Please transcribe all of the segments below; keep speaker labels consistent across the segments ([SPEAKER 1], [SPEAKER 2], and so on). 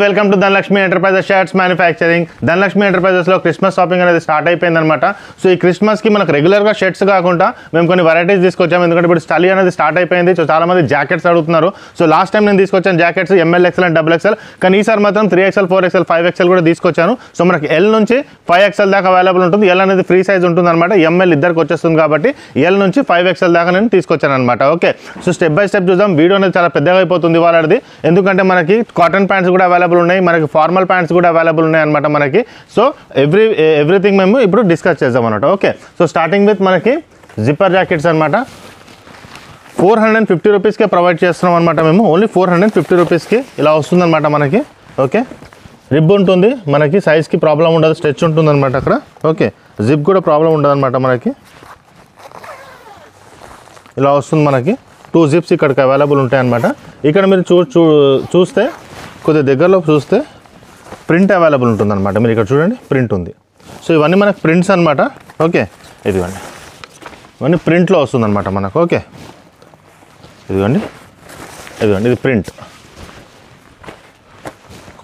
[SPEAKER 1] Welcome to Dhanalakshmi Enterprises shirts manufacturing Dhanalakshmi ఎంటర్ప్రైజెస్లో Christmas shopping అనేది start అయిపోయింది అనమాట so ఈ క్రిస్మస్కి మనకు రెగ్యులర్గా షర్ట్స్ కాకుండా మేము కొన్ని వెరైటీస్ తీసుకొచ్చాము. ఎందుకంటే ఇప్పుడు స్టలీ అనేది స్టార్ట్ అయిపోయింది. సో చాలా మంది జాకెట్స్ అడుగుతున్నారు. సో లాస్ట్ టైం నేను తీసుకొచ్చాను jackets M L XL and double XL కానీ ఈసారి మాత్రం three XL four XL five XL కూడా తీసుకొచ్చాను. సో మనకి ఎల్ నుంచి ఫైవ్ ఎక్సెల్ దాకా అవైలబుల్ ఉంటుంది. ఎల్ అనేది ఫ్రీ సైజ్ ఉంటుంది అనమాట ఎంఎల్ ఇద్దరికి వచ్చేస్తుంది కాబట్టి ఎల్ నుంచి ఫైవ్ ఎక్సెల్ దాకా నేను తీసుకొచ్చాను అనమాట okay so step by step చూద్దాం. వీడియో అనేది చాలా పెద్దగా అయిపోతుంది వాళ్ళది ఎందుకంటే మనకి కాటన్ ప్యాంట్స్ కూడా అవైలబుల్ అవైలబుల్ ఉన్నాయి. మనకి ఫార్మల్ ప్యాంట్స్ కూడా అవైలబుల్ ఉన్నాయి అనమాట మనకి. సో ఎవ్రీ ఎవ్రీథింగ్ మేము ఇప్పుడు డిస్కస్ చేద్దాం అనమాట ఓకే సో స్టార్టింగ్ విత్ మనకి జిప్పర్ జాకెట్స్ అనమాట ఫోర్ హండ్రెడ్ అండ్ ఫిఫ్టీ రూపీస్కే ప్రొవైడ్ చేస్తున్నాం అనమాట మేము. Only four hundred and fifty రూపీస్కి ఇలా వస్తుందన్నమాట మనకి. ఓకే రిబ్ ఉంటుంది. మనకి సైజ్కి ప్రాబ్లం ఉండదు. స్ట్రెచ్ ఉంటుంది అనమాట అక్కడ. ఓకే జిప్ కూడా ప్రాబ్లం ఉండదు అనమాట మనకి. ఇలా వస్తుంది మనకి. టూ జిప్స్ ఇక్కడికి అవైలబుల్ ఉంటాయన్నమాట ఇక్కడ మీరు చూ చూస్తే కొద్దిగా దగ్గరలో చూస్తే ప్రింట్ అవైలబుల్ ఉంటుంది అనమాట మీరు ఇక్కడ చూడండి ప్రింట్ ఉంది. సో ఇవన్నీ మనకు ప్రింట్స్ అనమాట ఓకే ఇదిగోండి. ఇవన్నీ ప్రింట్లో వస్తుంది అనమాట మనకు. ఓకే ఇదిగోండి. ఇదిగోండి ఇది ప్రింట్.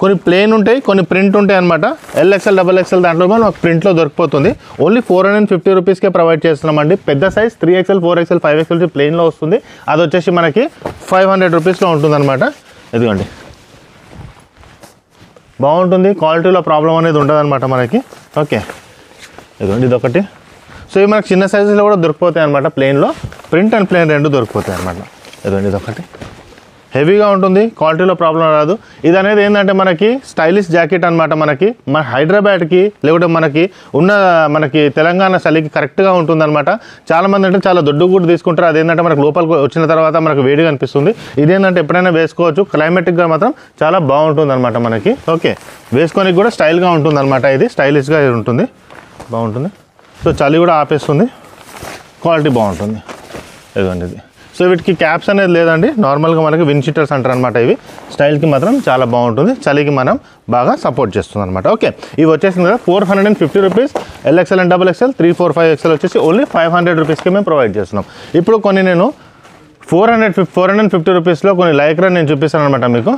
[SPEAKER 1] కొన్ని ప్లేన్ ఉంటాయి కొన్ని ప్రింట్ ఉంటాయి అనమాట ఎల్ఎక్సెల్ డబల్ ఎక్స్ఎల్ దాంట్లో కూడా ప్రింట్లో దొరికిపోతుంది. ఓన్లీ ఫోర్ హండ్రెడ్ ఫిఫ్టీ రూపీస్కే ప్రొవైడ్ చేస్తున్నామండి. పెద్ద size three XL four XL five XL ప్లేన్లో వస్తుంది. అది వచ్చేసి మనకి ఫైవ్ హండ్రెడ్ రూపీస్లో ఉంటుంది అనమాట ఇదిగోండి. బాగుంటుంది క్వాలిటీలో ప్రాబ్లం అనేది ఉండదు అనమాట మనకి. ఓకే. ఇదిగోండి ఇదొకటి. సో ఇవి మనకి చిన్న సైజులో కూడా దొరికిపోతాయి అనమాట ప్లెయిన్లో ప్రింట్ అండ్ ప్లెయిన్ రెండు దొరికిపోతాయి అనమాట ఇదిగోండి ఇదొకటి. హెవీగా ఉంటుంది క్వాలిటీలో ప్రాబ్లం రాదు. ఇది అనేది ఏంటంటే మనకి స్టైలిష్ జాకెట్ అనమాట మనకి. మన హైదరాబాద్కి లేకుంటే మనకి ఉన్న మనకి తెలంగాణ చలికి కరెక్ట్గా ఉంటుంది అనమాట చాలామంది అంటే చాలా దొడ్డు కూడా తీసుకుంటారు. అదేంటంటే మనకు లోపలికి వచ్చిన తర్వాత మనకు వేడిగా అనిపిస్తుంది. ఇదేంటంటే ఎప్పుడైనా వేసుకోవచ్చు. క్లైమేటిక్గా మాత్రం చాలా బాగుంటుంది అనమాట మనకి. ఓకే. వేసుకొని కూడా స్టైల్గా ఉంటుంది అనమాట ఇది. స్టైలిష్గా ఉంటుంది. బాగుంటుంది. సో చలి కూడా ఆపేస్తుంది. క్వాలిటీ బాగుంటుంది. ఇదిగోండి ఇది. సో వీటికి క్యాప్స్ అనేది లేదండి. నార్మల్గా మనకి విన్ షీటర్స్ అంటారు అనమాట ఇవి స్టైల్కి మాత్రం చాలా బాగుంటుంది. చలికి మనం బాగా సపోర్ట్ చేస్తుంది అనమాట ఓకే ఇవి వచ్చేసింది కదా four hundred and fifty rupees L XL and double XL three four five XL వచ్చేసి ఓన్లీ ఫైవ్ హండ్రెడ్ రూపీస్కి మేము ప్రొవైడ్ చేస్తున్నాం. ఇప్పుడు కొన్ని నేను ఫోర్ హండ్రెడ్ ఫిఫ్ ఫోర్ హండ్రెడ్ ఫిఫ్టీ రూపీస్లో కొన్ని లైక్రా నేను చూపిస్తాను అనమాట మీకు.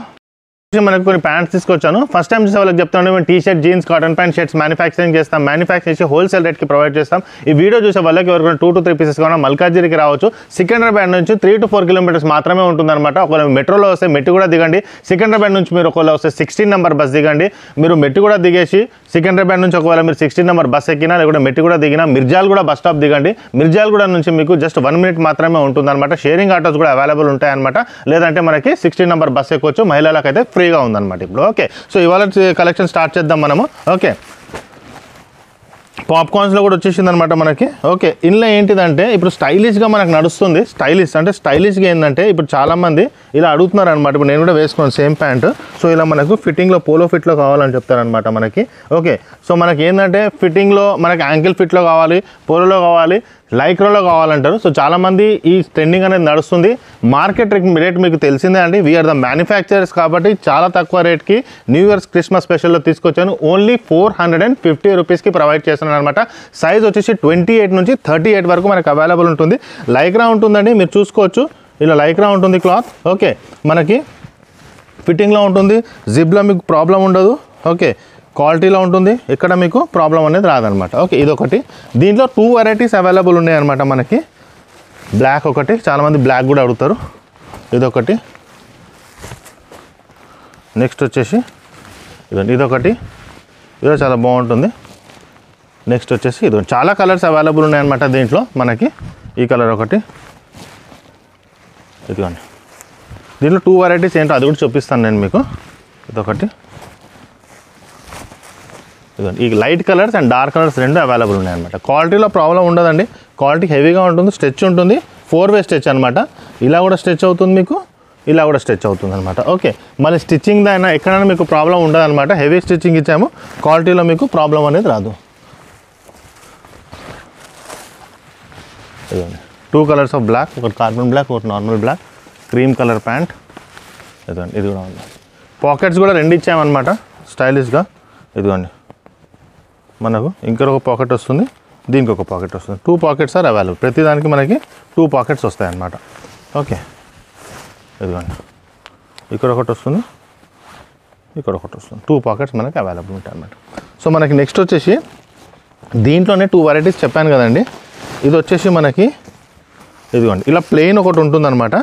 [SPEAKER 1] మనకు కొన్ని ప్యాంట్స్ తీసుకొచ్చాను. ఫస్ట్ టైం చూసే వాళ్ళకి చెప్తాను మేము T shirt jeans cotton pant shirts manufacturing చేస్తాం. మ్యానుఫ్యాక్చర్ చేసి హోల్సేల్ రేట్కి ప్రొవైడ్ చేస్తాం. ఈ వీడియో చూసే వాళ్ళకి ఎవరికైనా టూ టు త్రీ పీసెస్ కావాలి మల్కాజిరికి రావచ్చు. సికింద్రాబాద్ నుంచి త్రీ టు ఫోర్ కిలోమీటర్స్ మాత్రమే ఉంటుందన్నమాట. ఒకవేళ మెట్రోలో వస్తే మెట్టు కూడా దిగండి. సికింద్రాబాద్ నుంచి మీరు ఒకవేళ వస్తే సిక్స్టీన్ నెంబర్ బస్ దిగండి. మీరు మెట్టు కూడా దిగేసి సికింద్రాబాద్ నుంచి ఒకవేళ మీరు సిక్స్టీన్ నెంబర్ బస్ ఎక్కినా లేకుంటే మెట్టు కూడా దిగినా మిర్జాల్ కూడా బస్ స్టాప్ దిగండి. మిర్జాల్ కూడా నుంచి మీకు జస్ట్ వన్ మినిట్ మాత్రమే ఉంటుందన్నమాట. షేరింగ్ ఆటోస్ కూడా అవైలబుల్ ఉంటాయన్నమాట. లేదంటే మనకి సిక్స్టీన్ నెంబర్ బస్ ఎక్కొచ్చు. మహిళలకైతే అయితే ఫ్రీగా ఉందన్నమాట ఇప్పుడు. ఓకే. సో ఇవాళ కలెక్షన్ స్టార్ట్ చేద్దాం మనము. ఓకే. పాప్కార్న్స్లో కూడా వచ్చేసింది అనమాట మనకి. ఓకే. ఇందులో ఏంటిదంటే ఇప్పుడు స్టైలిష్గా మనకు నడుస్తుంది. స్టైలిష్ అంటే స్టైలిష్గా ఏంటంటే ఇప్పుడు చాలామంది ఇలా అడుగుతున్నారు అనమాట ఇప్పుడు నేను కూడా వేసుకున్నాను సేమ్ ప్యాంట్ సో ఇలా మనకు ఫిట్టింగ్లో పోలో ఫిట్లో కావాలని చెప్తారనమాట మనకి. ఓకే. సో మనకి ఏంటంటే ఫిట్టింగ్లో మనకి యాంకిల్ ఫిట్లో కావాలి పోలోలో కావాలి. లైక్రోలో కావాలంటారు. సో చాలామంది ఈ ట్రెండింగ్ అనేది నడుస్తుంది. మార్కెట్ రేట్ మీకు తెలిసిందే అండి. వీఆర్ ద మ్యానుఫ్యాక్చరర్స్ కాబట్టి చాలా తక్కువ రేట్కి న్యూ ఇయర్స్ క్రిస్మస్ స్పెషల్లో తీసుకొచ్చాను. Only four hundred and fifty రూపీస్కి ప్రొవైడ్ చేస్తున్నాను అనమాట సైజ్ వచ్చేసి ట్వంటీ ఎయిట్ నుంచి థర్టీ ఎయిట్ వరకు మనకు అవైలబుల్ ఉంటుంది. లైక్రా ఉంటుందండి. మీరు చూసుకోవచ్చు. ఇలా లైక్రా ఉంటుంది క్లాత్ ఓకే మనకి ఫిట్టింగ్లో ఉంటుంది. జిప్లో మీకు ప్రాబ్లం ఉండదు. ఓకే క్వాలిటీలో ఉంటుంది. ఇక్కడ మీకు ప్రాబ్లం అనేది రాదనమాట. ఓకే ఇదొకటి. దీంట్లో టూ వెరైటీస్ అవైలబుల్ ఉన్నాయన్నమాట మనకి. బ్లాక్ ఒకటి. చాలామంది బ్లాక్ కూడా అడుగుతారు. ఇదొకటి. నెక్స్ట్ వచ్చేసి ఇదండి ఇదొకటి. ఇది చాలా బాగుంటుంది. నెక్స్ట్ వచ్చేసి ఇది చాలా కలర్స్ అవైలబుల్ ఉన్నాయన్నమాట దీంట్లో మనకి. ఈ కలర్ ఒకటి. ఇదిగోండి. దీంట్లో టూ వెరైటీస్ ఏంటో అది కూడా చూపిస్తాను నేను మీకు. ఇదొకటి. ఇదిగోండి. ఈ light colours and dark colours రెండు అవైలబుల్ ఉన్నాయన్నమాట. క్వాలిటీలో ప్రాబ్లం ఉండదండి. క్వాలిటీ హెవీగా ఉంటుంది స్ట్రెచ్ ఉంటుంది. ఫోర్ వే స్ట్రెచ్ అనమాట ఇలా కూడా స్ట్రెచ్ అవుతుంది మీకు ఇలా కూడా స్ట్రెచ్ అవుతుంది అనమాట ఓకే మళ్ళీ స్టిచ్చింగ్ అయినా ఎక్కడైనా మీకు ప్రాబ్లం ఉండదు అనమాట హెవీ స్టిచ్చింగ్ ఇచ్చాము. క్వాలిటీలో మీకు ప్రాబ్లం అనేది రాదు. ఇదిగోండి. టూ కలర్స్ ఆఫ్ బ్లాక్ ఒకటి కార్బన్ బ్లాక్ ఒకటి normal black cream colour pant ఇదిగోండి ఇది కూడా ఉంది. పాకెట్స్ కూడా రెండు ఇచ్చామన్నమాట స్టైలిష్గా ఇదిగోండి. మనకు ఇంకొక పాకెట్ వస్తుంది దీనికి ఒక పాకెట్ వస్తుంది. టూ పాకెట్స్ ఆర్ అవైలబుల్ ప్రతిదానికి మనకి టూ పాకెట్స్ వస్తాయి అన్నమాట ఓకే ఇదిగోండి. ఇక్కడ ఒకటి వస్తుంది ఇక్కడ ఒకటి వస్తుంది. టూ పాకెట్స్ మనకి అవైలబుల్ ఉంటాయి అన్నమాట సో మనకి నెక్స్ట్ వచ్చేసి దీంట్లోనే టూ వెరైటీస్ చెప్పాను కదండి. ఇది వచ్చేసి మనకి ఇదిగోండి. ఇలా ప్లెయిన్ ఒకటి ఉంటుందన్నమాట.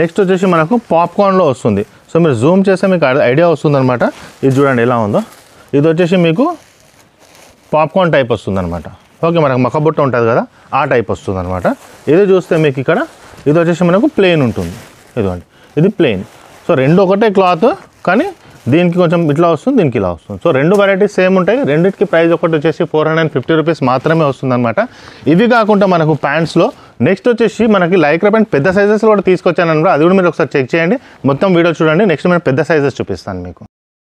[SPEAKER 1] నెక్స్ట్ వచ్చేసి మనకు పాప్కార్న్లో వస్తుంది. సో మీరు జూమ్ చేస్తే మీకు ఐడియా వస్తుందన్నమాట. ఇది చూడండి ఎలా ఉందో. ఇది వచ్చేసి మీకు పాప్కార్న్ టైప్ వస్తుందన్నమాట. ఓకే మనకు మక్కబుట్ట ఉంటుంది కదా ఆ టైప్ వస్తుందన్నమాట. ఇది చూస్తే మీకు ఇక్కడ ఇది వచ్చేసి మనకు ప్లెయిన్ ఉంటుంది. ఇదిగోండి ఇది ప్లెయిన్. సో రెండు ఒకటే క్లాత్ కానీ దీనికి కొంచెం ఇట్లా వస్తుంది దీనికి ఇలా వస్తుంది. సో రెండు వెరైటీస్ సేమ్ ఉంటాయి రెండింటికి ప్రైస్ ఒకటి వచ్చేసి four hundred and fifty rupees మాత్రమే వస్తుందన్నమాట. ఇవి కాకుండా మనకు ప్యాంట్స్లో నెక్స్ట్ వచ్చేసి మనకి లైక్రా ప్యాంట్ పెద్ద సైజెస్ కూడా తీసుకొచ్చాను అది కూడా మీరు ఒకసారి చెక్ చేయండి. మొత్తం వీడియో చూడండి నెక్స్ట్ నేను పెద్ద సైజెస్ చూపిస్తాను మీకు.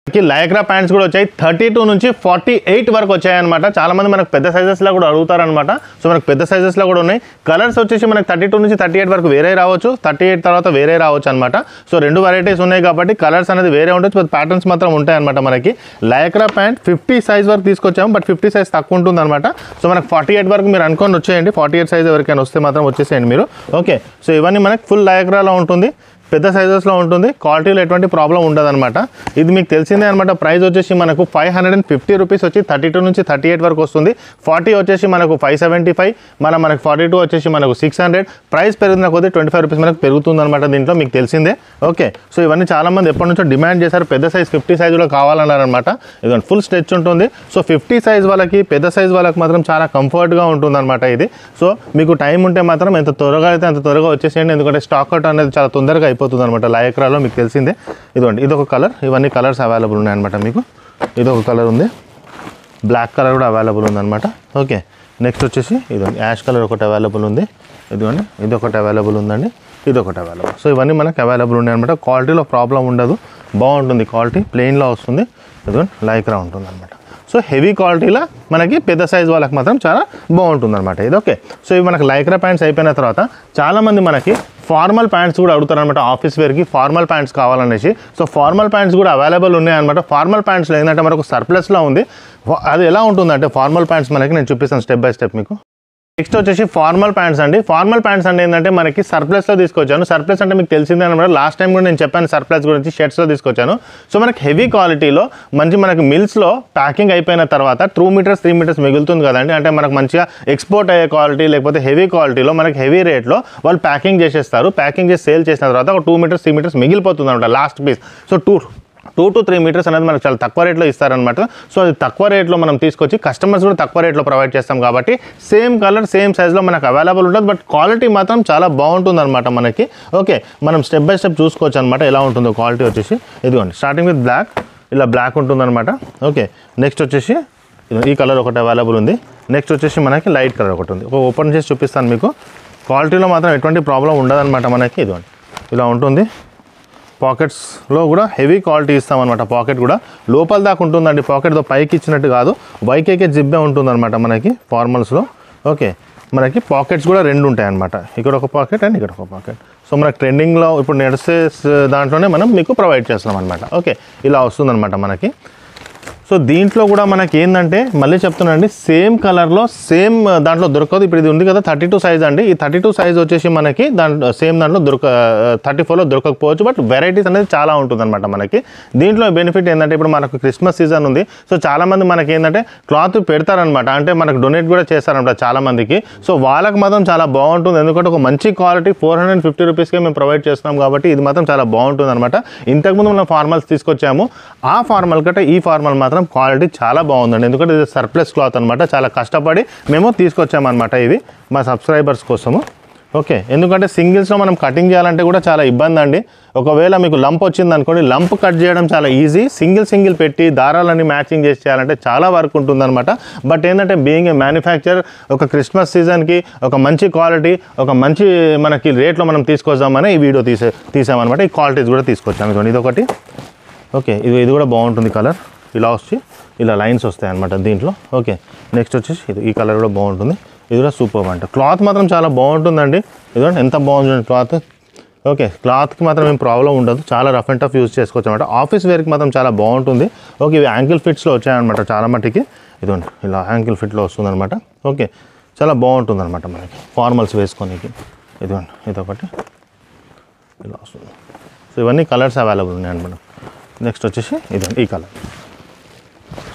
[SPEAKER 1] మనకి లైక్రా ప్యాంట్స్ కూడా వచ్చాయి. థర్టీ టూ నుంచి ఫార్టీ ఎయిట్ వరకు వచ్చాయి అనమాట చాలా మంది మనకు పెద్ద సైజెస్లో కూడా అడుగుతారనమాట సో మనకు పెద్ద సైజెస్లో కూడా ఉన్నాయి. కలర్స్ వచ్చేసి మనకు థర్టీ టూ నుంచి థర్టీ ఎయిట్ వరకు వేరే రావచ్చు. థర్టీ ఎయిట్ తర్వాత వేరే రావచ్చు అనమాట సో రెండు వెరైటీస్ ఉన్నాయి కాబట్టి కలర్స్ అనేది వేరే ఉండొచ్చు. బట్ ప్యాటర్న్స్ మాత్రం ఉంటాయి అనమాట మనకి. లైక్రా ప్యాంట్ ఫిఫ్టీ సైజ్ వరకు తీసుకొచ్చాము. బట్ ఫిఫ్టీ సైజ్ తక్కువ ఉంటుంది అనమాట సో మనకు ఫార్టీ ఎయిట్ వరకు మీరు అనుకొని వచ్చేయండి. ఫార్టీ ఎయిట్ సైజ్ ఎవరికైనా వస్తే మాత్రం వచ్చేసేయండి మీరు. ఓకే సో ఇవన్నీ మనకి ఫుల్ లైక్రాలో ఉంటుంది. పెద్ద సైజెస్లో ఉంటుంది. క్వాలిటీలో ఎటువంటి ప్రాబ్లం ఉండదన్నమాట. ఇది మీకు తెలిసిందే అనమాట ప్రైస్ వచ్చేసి మనకు five hundred and fifty rupees వచ్చి థర్టీ టూ నుంచి థర్టీ ఎయిట్ వరకు వస్తుంది. ఫార్టీ వచ్చేసి మనకు ఫైవ్ సెవెంటీ ఫైవ్ మన మనకు ఫార్టీ టూ వచ్చేసి మనకు సిక్స్ హండ్రెడ్. ప్రైస్ పెరిగిన కొద్దీ ట్వంటీ ఫైవ్ రూపీస్ మనకు పెరుగుతుంది అనమాట దీంట్లో మీకు తెలిసిందే. ఓకే. సో ఇవన్నీ చాలామంది ఎప్పటి నుంచో డిమాండ్ చేశారు. పెద్ద సైజ్ ఫిఫ్టీ సైజులో కావాలన్నారనమాట ఇది ఫుల్ స్ట్రెచ్ ఉంటుంది. సో ఫిఫ్టీ సైజ్ వాళ్ళకి పెద్ద సైజ్ వాళ్ళకి మాత్రం చాలా కంఫర్ట్గా ఉంటుంది అనమాట ఇది. సో మీకు టైం ఉంటే మాత్రం ఎంత త్వరగా అయితే అంత త్వరగా వచ్చేసేయండి. ఎందుకంటే స్టాక్ అవుట్ అనేది చాలా తొందరగా అయిపోతుంది అనమాట లయక్రాలో మీకు తెలిసిందే. ఇదిగోండి ఇదొక కలర్. ఇవన్నీ కలర్స్ అవైలబుల్ ఉన్నాయన్నమాట మీకు. ఇదొక కలర్ ఉంది. బ్లాక్ కలర్ కూడా అవైలబుల్ ఉందన్నమాట. ఓకే నెక్స్ట్ వచ్చేసి ఇదిగోండి యాష్ కలర్ ఒకటి అవైలబుల్ ఉంది. ఇదిగోండి ఇదొకటి అవైలబుల్ ఉందండి. ఇది ఒకటి అవైలబుల్. సో ఇవన్నీ మనకి అవైలబుల్ ఉన్నాయన్నమాట. క్వాలిటీలో ప్రాబ్లం ఉండదు. బాగుంటుంది క్వాలిటీ ప్లెయిన్లో వస్తుంది. ఇదిగోండి లైక్రా ఉంటుంది అనమాట సో హెవీ క్వాలిటీలో మనకి పెద్ద సైజ్ వాళ్ళకి మాత్రం చాలా బాగుంటుంది అనమాట ఇది ఓకే. సో ఇవి మనకి లైక్రా ప్యాంట్స్ అయిపోయిన తర్వాత చాలామంది మనకి ఫార్మల్ ప్యాంట్స్ కూడా అడుగుతారనమాట ఆఫీస్ వేర్కి ఫార్మల్ ప్యాంట్స్ కావాలనేసి. సో ఫార్మల్ ప్యాంట్స్ కూడా అవైలబుల్ ఉన్నాయన్నమాట. ఫార్మల్ ప్యాంట్స్లో ఏంటంటే మనకు సర్ప్లస్లో ఉంది. అది ఎలా ఉంటుందంటే ఫార్మల్ ప్యాంట్స్ మనకి నేను చూపిస్తాను స్టెప్ బై స్టెప్ మీకు. నెక్స్ట్ వచ్చేసి ఫార్మల్ ప్యాంట్స్ అండి. ఫార్మల్ ప్యాంట్స్ అంటే ఏంటంటే మనకి సర్ప్లస్లో తీసుకొచ్చాను. సర్ప్లస్ అంటే మీకు తెలిసిందే అనమాట లాస్ట్ టైం కూడా నేను చెప్పాను సర్ప్లస్ గురించి షర్ట్స్లో తీసుకొచ్చాను. సో మనకి హెవీ క్వాలిటీలో మంచి మనకి మిల్స్లో ప్యాకింగ్ అయిపోయిన తర్వాత టూ మీటర్స్ త్రీ మీటర్స్ మిగులుతుంది కదండి. అంటే మనకు మంచిగా ఎక్స్పోర్ట్ అయ్యే క్వాలిటీ లేకపోతే హెవీ క్వాలిటీలో మనకి హెవీ రేట్లో వాళ్ళు ప్యాకింగ్ చేసేస్తారు. ప్యాకింగ్ చేసి సేల్ చేసిన తర్వాత ఒక టూ మీటర్స్ త్రీ మీటర్స్ మిగిలిపోతుంది అనమాట last piece so two two to three metres అనేది మనకు చాలా తక్కువ రేట్లో ఇస్తారనమాట సో అది తక్కువ రేట్లో మనం తీసుకొచ్చి కస్టమర్స్ కూడా తక్కువ రేట్లో ప్రొవైడ్ చేస్తాం కాబట్టి సేమ్ కలర్ సేమ్ సైజ్లో మనకు అవైలబుల్ ఉంటుంది. బట్ క్వాలిటీ మాత్రం చాలా బాగుంటుంది అనమాట మనకి. ఓకే మనం స్టెప్ బై స్టెప్ చూసుకోవచ్చు అనమాట ఎలా ఉంటుందో క్వాలిటీ వచ్చేసి. ఇదిగోండి స్టార్టింగ్ విత్ బ్లాక్. ఇలా బ్లాక్ ఉంటుందన్నమాట. ఓకే నెక్స్ట్ వచ్చేసి ఈ కలర్ ఒకటి అవైలబుల్ ఉంది. నెక్స్ట్ వచ్చేసి మనకి లైట్ కలర్ ఒకటి ఉంది. ఓపెన్ చేసి చూపిస్తాను మీకు. క్వాలిటీలో మాత్రం ఎటువంటి ప్రాబ్లం ఉండదన్నమాట మనకి. ఇదిగోండి ఇలా ఉంటుంది. పాకెట్స్లో కూడా హెవీ క్వాలిటీ ఇస్తామన్నమాట. పాకెట్ కూడా లోపల దాకా ఉంటుందండి. పాకెట్తో పైకి ఇచ్చినట్టు కాదు. వైకేకే జిబ్బే ఉంటుందన్నమాట మనకి ఫార్మల్స్లో ఓకే. మనకి పాకెట్స్ కూడా రెండు ఉంటాయి అన్నమాట ఇక్కడ ఒక పాకెట్ అండ్ ఇక్కడ ఒక పాకెట్. సో మనకి ట్రెండింగ్లో ఇప్పుడు నడిసే దాంట్లోనే మనం మీకు ప్రొవైడ్ చేస్తున్నాం అనమాట ఓకే. ఇలా వస్తుందన్నమాట మనకి. సో దీంట్లో కూడా మనకి ఏంటంటే మళ్ళీ చెప్తున్నానండి సేమ్ కలర్లో సేమ్ దాంట్లో దొరకదు. ఇప్పుడు ఇది ఉంది కదా థర్టీ టూ సైజ్ అండి. ఈ థర్టీ టూ సైజ్ వచ్చేసి మనకి దాంట్లో సేమ్ దాంట్లో దొరక థర్టీ ఫోర్లో దొరకకపోవచ్చు. బట్ వెరైటీస్ అనేది చాలా ఉంటుందన్నమాట మనకి. దీంట్లో బెనిఫిట్ ఏంటంటే ఇప్పుడు మనకు క్రిస్మస్ సీజన్ ఉంది. సో చాలామంది మనకి ఏంటంటే క్లాత్ పెడతారనమాట అంటే మనకు డొనేట్ కూడా చేస్తారనమాట చాలా మందికి సో వాళ్ళకి మాత్రం చాలా బాగుంటుంది. ఎందుకంటే ఒక మంచి క్వాలిటీ ఫోర్ హండ్రెడ్ ఫిఫ్టీ రూపీస్కే మేము ప్రొవైడ్ చేస్తున్నాం కాబట్టి ఇది మాత్రం చాలా బాగుంటుంది అనమాట ఇంతకుముందు మనం ఫార్మల్స్ తీసుకొచ్చాము. ఆ ఫార్మల్ కంటే ఈ ఫార్మల్ మాత్రం క్వాలిటీ చాలా బాగుందండి. ఎందుకంటే ఇది సర్ప్లస్ క్లాత్ అనమాట చాలా కష్టపడి మేము తీసుకొచ్చామన్నమాట ఇది మా సబ్స్క్రైబర్స్ కోసము. ఓకే ఎందుకంటే సింగిల్స్లో మనం కటింగ్ చేయాలంటే కూడా చాలా ఇబ్బంది అండి ఒకవేళ మీకు లంప్ వచ్చింది అనుకోండి లంప్ కట్ చేయడం చాలా ఈజీ. సింగిల్ సింగిల్ పెట్టి దారాలన్నీ మ్యాచింగ్ చేసి చేయాలంటే చాలా వర్క్ ఉంటుందన్నమాట. బట్ ఏంటంటే బీయింగ్ ఏ మ్యానుఫ్యాక్చర్ ఒక క్రిస్మస్ సీజన్కి ఒక మంచి క్వాలిటీ ఒక మంచి మనకి రేట్లో మనం తీసుకొద్దామని ఈ వీడియో తీసే తీసామన్నమాట. ఈ క్వాలిటీస్ కూడా తీసుకొచ్చాను అనుకోండి ఇది ఒకటి ఓకే ఇది ఇది కూడా బాగుంటుంది కలర్ ఇలా వచ్చి ఇలా లైన్స్ వస్తాయి అనమాట దీంట్లో. ఓకే నెక్స్ట్ వచ్చేసి ఇది ఈ కలర్ కూడా బాగుంటుంది. ఇది కూడా సూపర్ అంట క్లాత్ మాత్రం చాలా బాగుంటుందండి. ఇదిగోండి ఎంత బాగుంటుంది క్లాత్ ఓకే క్లాత్కి మాత్రం ఏం ప్రాబ్లం ఉండదు. చాలా రఫ్ అండ్ టఫ్ యూజ్ చేసుకోవచ్చు అనమాట ఆఫీస్ వేర్కి మాత్రం చాలా బాగుంటుంది. ఓకే ఇవి యాంకిల్ ఫిట్స్లో వచ్చాయన్నమాట చాలా మట్టికి ఇదిగోండి ఇలా యాంకిల్ ఫిట్లో వస్తుందన్నమాట ఓకే చాలా బాగుంటుంది అనమాట మనకి. ఫార్మల్స్ వేసుకోనికి. ఇదిగోండి ఇదొకటి. ఇలా వస్తుంది. సో ఇవన్నీ కలర్స్ అవైలబుల్ ఉన్నాయి అనమాట నెక్స్ట్ వచ్చేసి ఇది ఈ colour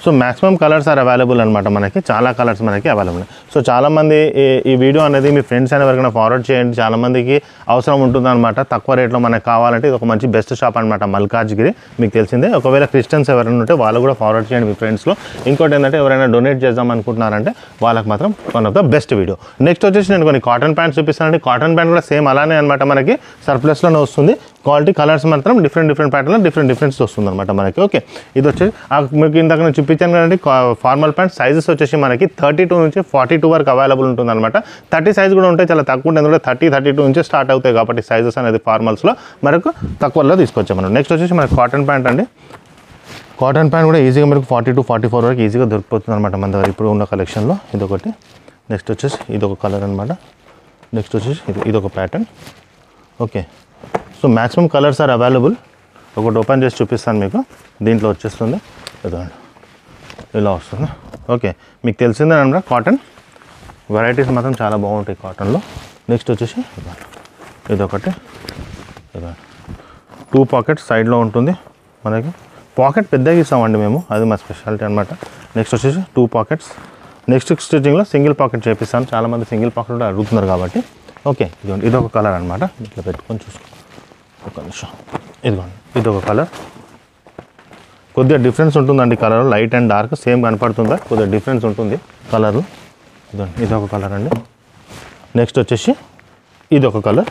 [SPEAKER 1] so maximum colours are available అనమాట మనకి. చాలా కలర్స్ మనకి అవైలబుల్ సో చాలామంది ఈ ఈ వీడియో అనేది మీ ఫ్రెండ్స్ అయిన ఎవరికైనా ఫార్వర్డ్ చేయండి. చాలామందికి అవసరం ఉంటుందన్నమాట. తక్కువ రేట్లో మనకు కావాలంటే ఇది ఒక మంచి బెస్ట్ షాప్ అనమాట మల్కాజ్గిరి. మీకు తెలిసిందే. ఒకవేళ క్రిస్టియన్స్ ఎవరైనా ఉంటే వాళ్ళు కూడా ఫార్వర్డ్ చేయండి మీ ఫ్రెండ్స్లో ఇంకోటి ఏంటంటే ఎవరైనా డొనేట్ చేద్దాం అనుకుంటున్నారంటే వాళ్ళకి మాత్రం one of the best video next వచ్చేసి నేను కొన్ని కాటన్ ప్యాంట్స్ చూపిస్తానండి. కాటన్ ప్యాంట్ కూడా సేమ్ అలానే అనమాట మనకి. సర్ప్లస్లోనే వస్తుంది. క్వాలిటీ కలర్స్ మాత్రం డిఫరెంట్ డిఫరెంట్ ప్యాటర్న్లో డిఫరెంట్ డిఫరెన్స్ వస్తుంది అనమాట మనకి. ఓకే ఇది వచ్చి మీకు ఇందాక నేను చూపించాను కదండి ఫార్మల్ ప్యాంట్ సైజెస్ వచ్చేసి మనకి థర్టీ టూ నుంచి ఫార్టీ టూ వరకు అవైలబుల్ ఉంటుంది అనమాట థర్టీ సైజ్ కూడా ఉంటాయి చాలా తక్కువ ఉంటుంది ఎందుకంటే థర్టీ థర్టీ టూ నుంచి స్టార్ట్ అవుతాయి కాబట్టి సైజెస్ అనేది ఫార్మల్స్లో మనకు తక్కువలో తీసుకొచ్చాం మనం. నెక్స్ట్ వచ్చేసి మనకి కాటన్ ప్యాంట్ అండి. కాటన్ ప్యాంట్ కూడా ఈజీగా మనకు ఫార్టీ టు ఫార్టీ ఫోర్ వరకు ఈజీగా దొరికిపోతుంది అనమాట మన దగ్గర ఇప్పుడు ఉన్న కలెక్షన్లో ఇదొకటి. నెక్స్ట్ వచ్చేసి ఇదొక కలర్ అనమాట నెక్స్ట్ వచ్చేసి ఇది ఇదొక pattern okay. So maximum colours are available ఒకటి ఓపెన్ చేసి చూపిస్తాను మీకు. దీంట్లో వచ్చేస్తుంది. ఇదండి ఇలా వస్తుంది. ఓకే మీకు తెలిసిందే అనమాట కాటన్ వెరైటీస్ మాత్రం చాలా బాగుంటాయి కాటన్లో నెక్స్ట్ వచ్చేసి ఇదండి ఇదొకటి. ఇదండి టూ పాకెట్స్ సైడ్లో ఉంటుంది మనకి. పాకెట్ పెద్దగా ఇస్తామండి మేము. అది మా స్పెషాలిటీ అనమాట నెక్స్ట్ వచ్చేసి టూ పాకెట్స్ నెక్స్ట్ స్టిచ్చింగ్లో సింగిల్ పాకెట్ చేపిస్తాను. చాలామంది సింగిల్ పాకెట్ కూడా అడుగుతున్నారు కాబట్టి. ఓకే ఇదిగోండి. ఇదొక కలర్ అనమాట ఇట్లా పెట్టుకొని చూసుకో ఒక నిమిషం. ఇదిగోండి ఇది ఒక కలర్ కొద్దిగా డిఫరెన్స్ ఉంటుందండి colour light and dark same కనపడుతుందా? కొద్దిగా డిఫరెన్స్ ఉంటుంది కలర్ ఇదండి ఇదొక కలర్ అండి. నెక్స్ట్ వచ్చేసి ఇదొక కలర్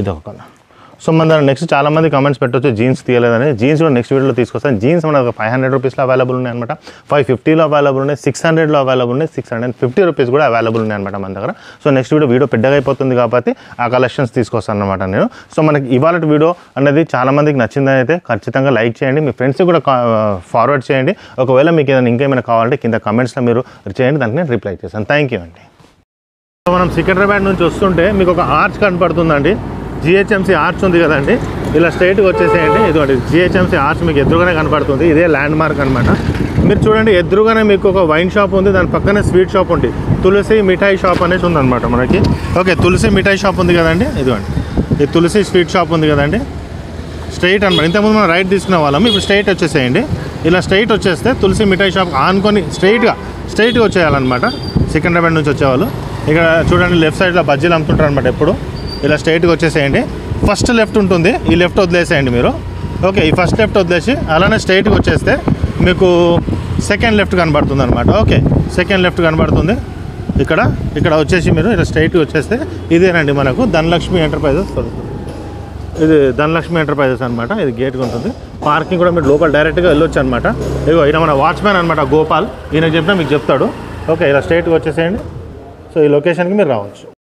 [SPEAKER 1] ఇదొక కలర్ సో మన దాని నెక్స్ట్ చాలా మంది కమెంట్స్ పెట్టొచ్చు జీన్స్ తీయలేదని. జీన్స్ కూడా నెక్స్ట్ వీడియోలో తీసుకొస్తాను. జీన్స్ మన ఫైవ్ హండ్రెడ్ రూపీస్లో అవైలబుల్ ఉన్నాయి అనమాట ఫైవ్ ఫిఫ్టీలో అవైలబుల్ ఉన్నాయి. సిక్స్ హండ్రెడ్లో అవైలబుల్ ఉన్నాయి. సిక్స్ హండ్రెడ్ ఫిఫ్టీ రూపీస్ కూడా అవైలబుల్ ఉన్నాయి అనమాట మన దగ్గర. సో నెక్స్ట్ వీడియో వీడియో పెద్దగా అయిపోతుంది కాబట్టి ఆ కలెక్షన్స్ తీసుకొస్తాను అనమాట నేను. సో మనకి ఇవాళ వీడియో అనేది చాలామందికి నచ్చిందని అయితే ఖచ్చితంగా లైక్ చేయండి. మీ ఫ్రెండ్స్కి కూడా ఫార్వర్డ్ చేయండి. ఒకవేళ మీకు ఏదైనా ఇంకేమైనా కావాలంటే కింద కమెంట్స్లో మీరు చేయండి. దానికి నేను రిప్లై చేస్తాను. థ్యాంక్ యూ అండి. సో మనం సికింద్రాబాద్ నుంచి వస్తుంటే మీకు ఒక ఆర్చ్ కనపడుతుందండి. జిహెచ్ఎంసీ ఆర్చ్ ఉంది కదండి. ఇలా స్ట్రైట్గా వచ్చేసేయండి. ఇదిగోండి జిహెచ్ఎంసీ ఆర్చ్ మీకు ఎదురుగానే కనపడుతుంది. ఇదే ల్యాండ్ మార్క్ అనమాట మీరు చూడండి ఎదురుగానే మీకు ఒక వైన్ షాప్ ఉంది. దాని పక్కనే స్వీట్ షాప్ ఉంది. తులసి మిఠాయి షాప్ అనేసి ఉందన్నమాట మనకి. ఓకే తులసి మిఠాయి షాప్ ఉంది కదండి. ఇదిగోండి ఈ తులసి స్వీట్ షాప్ ఉంది కదండి. స్ట్రైట్ అనమాట ఇంతకుముందు మనం రైట్ తీసుకునే వాళ్ళం. ఇప్పుడు స్ట్రైట్ వచ్చేసేయండి. ఇలా స్ట్రైట్ వచ్చేస్తే తులసి మిఠాయి షాప్ ఆనుకొని స్ట్రైట్గా స్ట్రైట్గా వచ్చేయాలన్నమాట. సికింద్రాబాద్ నుంచి వచ్చేవాళ్ళు. ఇక్కడ చూడండి లెఫ్ట్ సైడ్లో బజ్జీలు అమ్ముతుంటారు అనమాట ఎప్పుడు. ఇలా స్ట్రైట్గా వచ్చేసేయండి. ఫస్ట్ లెఫ్ట్ ఉంటుంది. ఈ లెఫ్ట్ వదిలేసేయండి మీరు. ఓకే ఈ ఫస్ట్ లెఫ్ట్ వదిలేసి అలానే స్ట్రైట్గా వచ్చేస్తే మీకు సెకండ్ లెఫ్ట్ కనబడుతుంది అనమాట ఓకే సెకండ్ లెఫ్ట్ కనబడుతుంది. ఇక్కడ ఇక్కడ వచ్చేసి మీరు ఇలా స్ట్రైట్గా వచ్చేస్తే ఇదేనండి మనకు ధనలక్ష్మి ఎంటర్ప్రైజెస్ దొరుకుతుంది ఇది ధనలక్ష్మి ఎంటర్ప్రైజెస్ అనమాట ఇది గేట్ ఉంటుంది. పార్కింగ్ కూడా మీరు లోపల డైరెక్ట్గా వెళ్ళొచ్చు అనమాట ఇగో ఈయన మన వాచ్మ్యాన్ అనమాట గోపాల్. ఈయన చెప్పినా మీకు చెప్తాడు. ఓకే ఇలా స్ట్రైట్గా వచ్చేసేయండి. సో ఈ లొకేషన్కి మీరు రావచ్చు.